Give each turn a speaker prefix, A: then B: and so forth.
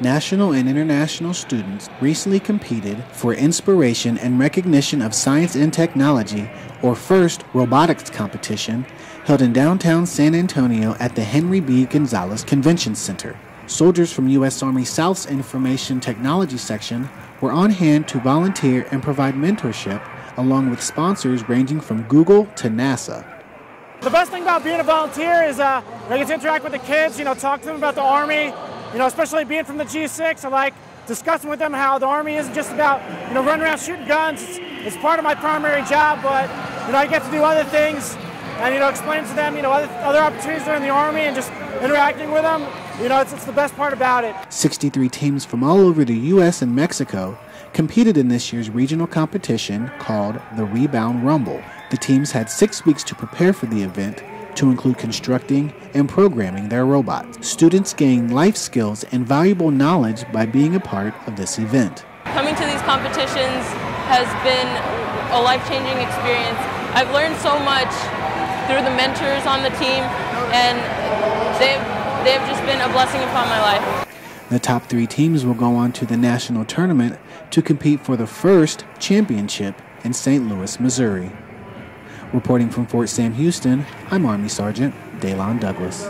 A: national and international students recently competed for inspiration and recognition of science and technology, or FIRST robotics competition, held in downtown San Antonio at the Henry B. Gonzalez Convention Center. Soldiers from U.S. Army South's Information Technology Section were on hand to volunteer and provide mentorship, along with sponsors ranging from Google to NASA.
B: The best thing about being a volunteer is uh, I get to interact with the kids, you know, talk to them about the Army, you know, especially being from the G6. I like discussing with them how the Army isn't just about, you know, running around shooting guns. It's, it's part of my primary job, but, you know, I get to do other things and, you know, explain to them, you know, other, other opportunities that are in the Army and just interacting with them. You know, it's, it's the best part about it.
A: 63 teams from all over the U.S. and Mexico competed in this year's regional competition called the Rebound Rumble. The teams had six weeks to prepare for the event to include constructing and programming their robots. Students gain life skills and valuable knowledge by being a part of this event.
C: Coming to these competitions has been a life-changing experience. I've learned so much through the mentors on the team and they've they have just been a blessing upon my life.
A: The top three teams will go on to the national tournament to compete for the first championship in St. Louis, Missouri. Reporting from Fort Sam Houston, I'm Army Sergeant Deylon Douglass.